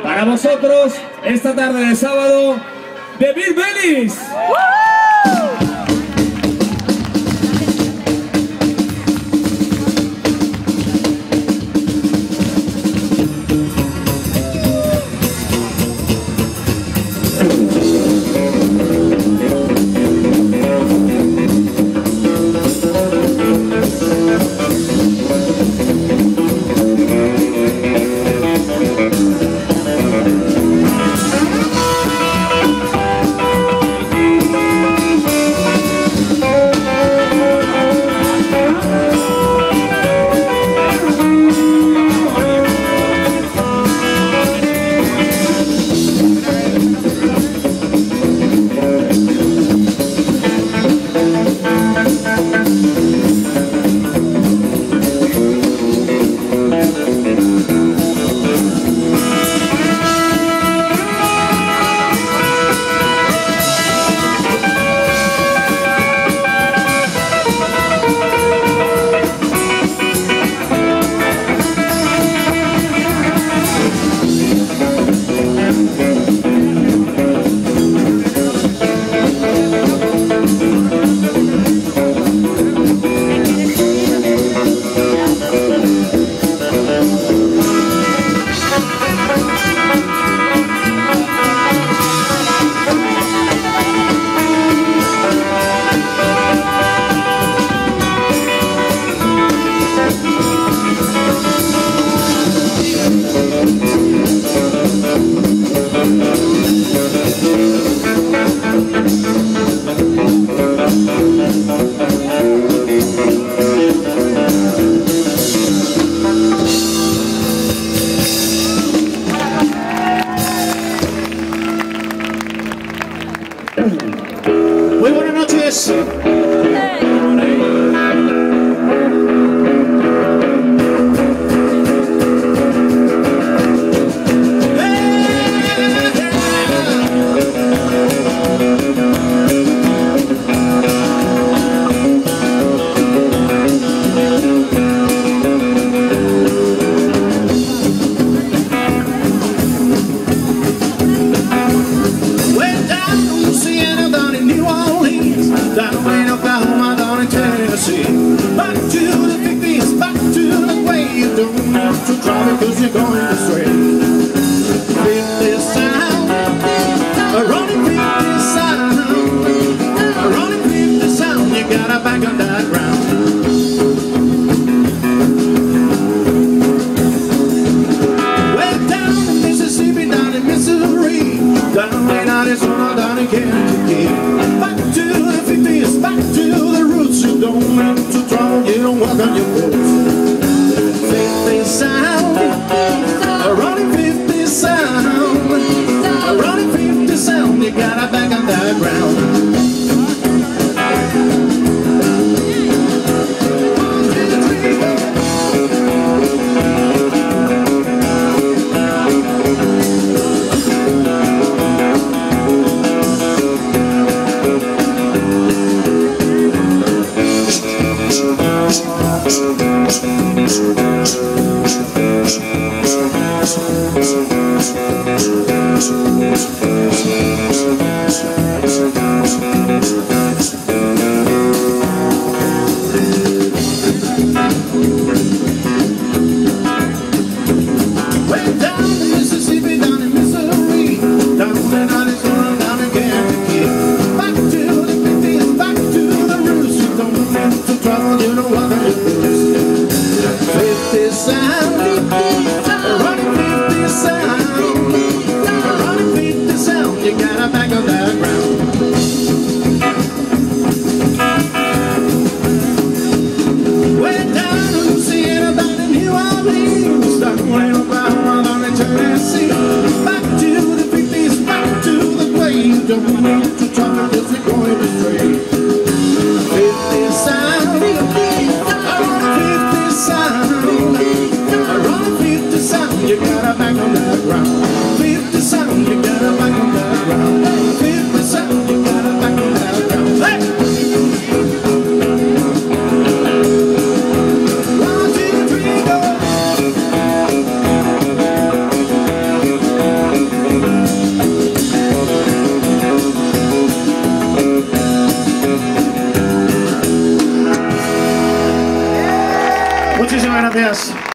Para vosotros, esta tarde de sábado, de Bill Bellis. that way. Thank is jumping into trouble, is he going astray? Fifty fifty fifty you gotta bang on the ground. Gracias.